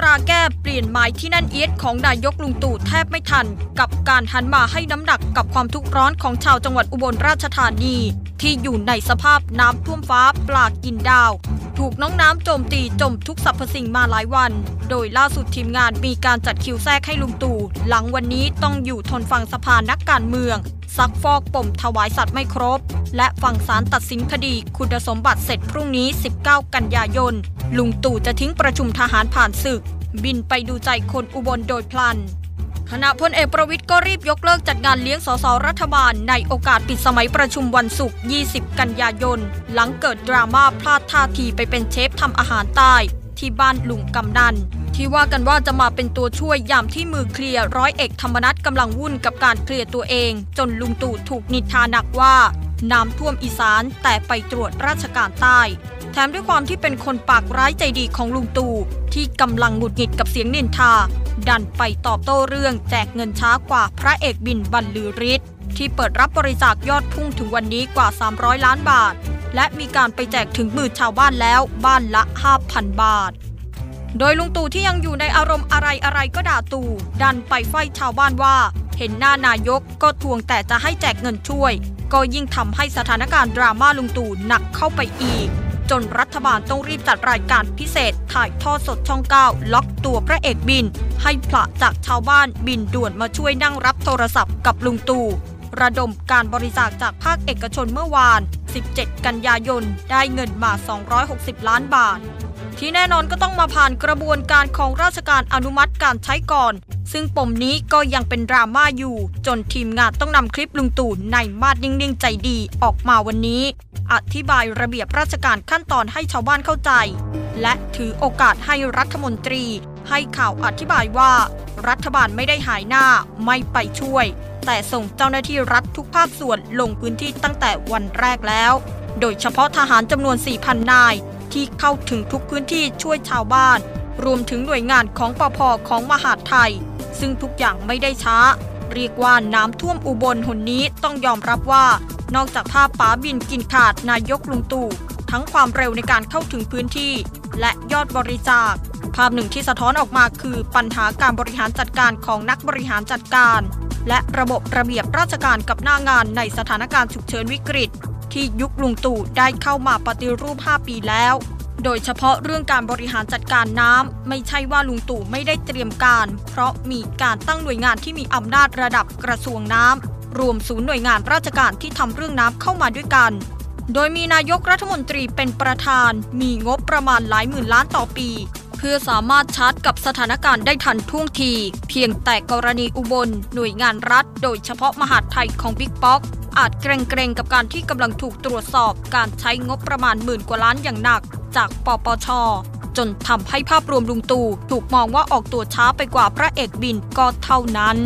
ำราแก้เปลี่ยนหมายที่แน่นเอียดของนายกลุงตู่แทบไม่ทัน กับการหันมาให้น้ำหนักกับความทุกข์ร้อนของชาวจังหวัดอุบลราชธานี ที่อยู่ในสภาพน้ำท่วมฟ้าปลากินดาว ถูกน้องน้ำโจมตีจมทุกสรรพสิ่งมาหลายวัน โดยล่าสุดทีมงานมีการจัดคิวแทรกให้ลุงตู่หลังวันนี้ต้องอยู่ทนฟังสภานักการเมือง ซักฟอกปมถวายสัตว์ไม่ครบ และฟังศาลตัดสินคดีคุณสมบัติเสร็จพรุ่งนี้ 19 กันยายน ลุงตู่จะทิ้งประชุมทหารผ่านศึก บินไปดูใจคนอุบลโดยพลันคณะพลเอกประวิทย์ก็รีบยกเลิกจัดงานเลี้ยงสสรัฐบาล ในโอกาสปิดสมัยประชุมวันศุกร์ 20 กันยายน หลังเกิดดราม่าพลาดท่าทีไปเป็นเชฟทำอาหารใต้ ที่บ้านลุงกำนันที่ว่ากันว่าจะมาเป็นตัวช่วยยามที่มือเคลียร์ร้อยเอกธรรมนัฐกำลังวุ่นกับการเคลียร์ตัวเอง จนลุงตู่ถูกนินทาหนักว่า น้ำท่วมอีสานแต่ไปตรวจราชการใต้ แถมด้วยความที่เป็นคนปากร้ายใจดีของลุงตู่ที่กำลังหงุดหงิดกับเสียงนินทา ดันไปตอบโต้เรื่องแจกเงินช้ากว่าพระเอกบินบรรลือฤทธิ์ที่เปิดรับบริจาคยอดพุ่งถึงวันนี้กว่า 300 ล้านบาท และมีการไปแจกถึงมือชาวบ้านแล้วบ้านละ 5,000 บาท โดยลุงตู่ที่ยังอยู่ในอารมณ์อะไรอะไรก็ด่าตู่ดันไปไฟชาวบ้านว่า เห็นหน้านายกก็ทวงแต่จะให้แจกเงินช่วย ก็ยิ่งทำให้สถานการณ์ดราม่าลุงตู่หนักเข้าไปอีก จนรัฐบาลต้องรีบจัดรายการพิเศษ ถ่ายทอดสดช่อง9ล็อกตัวพระเอกบิน ให้พระจากชาวบ้านบินด่วนมาช่วยนั่งรับโทรศัพท์กับลุงตู่ระดมการบริจาคจากภาคเอกชนเมื่อวาน 17 กันยายน ได้เงินมา 260 ล้านบาท ที่แน่นอนก็ต้องมาผ่านกระบวนการของราชการอนุมัติการใช้ก่อน ซึ่งปมนี้ก็ยังเป็นดราม่าอยู่ จนทีมงานต้องนำคลิปลุงตู่ในมาดนิ่งๆ ใจดีออกมาวันนี้ อธิบายระเบียบราชการขั้นตอนให้ชาวบ้านเข้าใจ และถือโอกาสให้รัฐมนตรี ให้ข่าวอธิบายว่า รัฐบาลไม่ได้หายหน้าไม่ไปช่วย แต่ส่งเจ้าหน้าที่รัฐทุกภาคส่วนลงพื้นที่ตั้งแต่วันแรกแล้ว โดยเฉพาะทหารจำนวน 4,000 นาย ที่เข้าถึงทุกพื้นที่ช่วยชาวบ้าน รวมถึงหน่วยงานของปพของมหาดไทย ซึ่งทุกอย่างไม่ได้ช้า เรียกว่าน้ำท่วมอุบลหนนี้ต้องยอมรับว่า นอกจากภาพป๋าบินกินขาดนายกลุงตู่ทั้งความเร็วในการเข้าถึงพื้นที่ และยอดบริจาค ภาพหนึ่งที่สะท้อนออกมาคือปัญหาการบริหารจัดการของนักบริหารจัดการ และระบบระเบียบราชการกับหน้างานในสถานการณ์ฉุกเฉินวิกฤต ที่ยุคลุงตู่ได้เข้ามาปฏิรูป 5 ปีแล้ว โดยเฉพาะเรื่องการบริหารจัดการน้ำไม่ใช่ว่าลุงตู่ไม่ได้เตรียมการ เพราะมีการตั้งหน่วยงานที่มีอำนาจระดับกระทรวงน้ำรวมศูนย์หน่วยงานราชการที่ทำเรื่องน้ำเข้ามาด้วยกันโดยมีนายกรัฐมนตรีเป็นประธาน มีงบประมาณหลายหมื่นล้านต่อปี เพื่อสามารถชาร์จกับสถานการณ์ได้ทันท่วงที เพียงแต่กรณีอุบล หน่วยงานรัฐ โดยเฉพาะมหาดไทยของบิ๊กป๊อกอาจเกรงๆกับการที่กำลังถูกตรวจสอบการใช้งบประมาณหมื่นกว่าล้านอย่างหนัก จากปปช จนทำให้ภาพรวมลุงตู่ถูกมองว่าออกตัวช้าไปกว่าพระเอกบินก็เท่านั้น